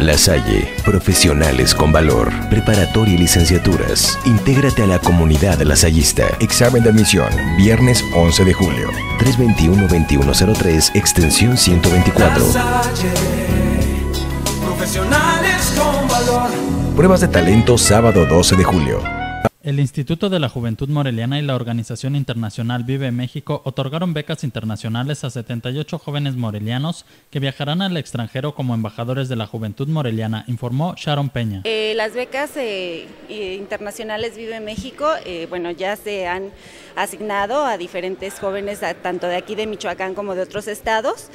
La Salle, profesionales con valor, preparatoria y licenciaturas. Intégrate a la comunidad lasallista. Examen de admisión, viernes 11 de julio. 321-2103, extensión 124. profesionales con valor. Pruebas de talento sábado 12 de julio. El Instituto de la Juventud Moreliana y la Organización Internacional Vive México otorgaron becas internacionales a 78 jóvenes morelianos que viajarán al extranjero como embajadores de la Juventud Moreliana, informó Sharon Peña. Eh, las becas eh, internacionales Vive México, eh, bueno, ya se han asignado a diferentes jóvenes, tanto de aquí de Michoacán como de otros estados,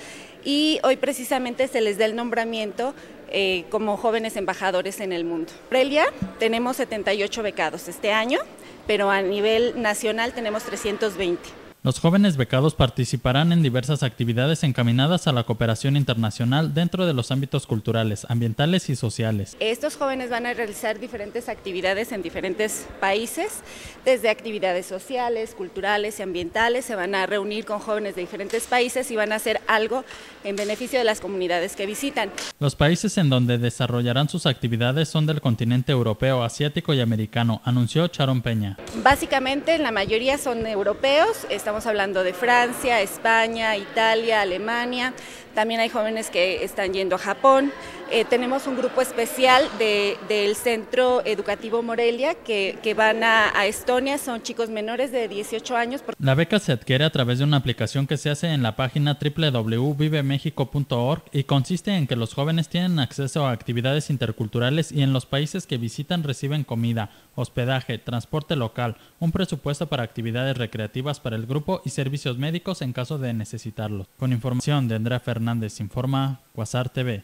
y hoy precisamente se les da el nombramiento eh, como jóvenes embajadores en el mundo. Prelia tenemos 78 becados este año, pero a nivel nacional tenemos 320. Los jóvenes becados participarán en diversas actividades encaminadas a la cooperación internacional dentro de los ámbitos culturales, ambientales y sociales. Estos jóvenes van a realizar diferentes actividades en diferentes países, desde actividades sociales, culturales y ambientales. Se van a reunir con jóvenes de diferentes países y van a hacer algo en beneficio de las comunidades que visitan. Los países en donde desarrollarán sus actividades son del continente europeo, asiático y americano, anunció Charon Peña. Básicamente, la mayoría son europeos. Estamos Estamos hablando de Francia, España, Italia, Alemania. También hay jóvenes que están yendo a Japón. Eh, tenemos un grupo especial del Centro Educativo Morelia que, van a, a, Estonia, son chicos menores de 18 años. La beca se adquiere a través de una aplicación que se hace en la página www.vivemexico.org y consiste en que los jóvenes tienen acceso a actividades interculturales y en los países que visitan reciben comida, hospedaje, transporte local, un presupuesto para actividades recreativas para el grupo y servicios médicos en caso de necesitarlos. Con información de Andrea Fernández, informa Quasar TV.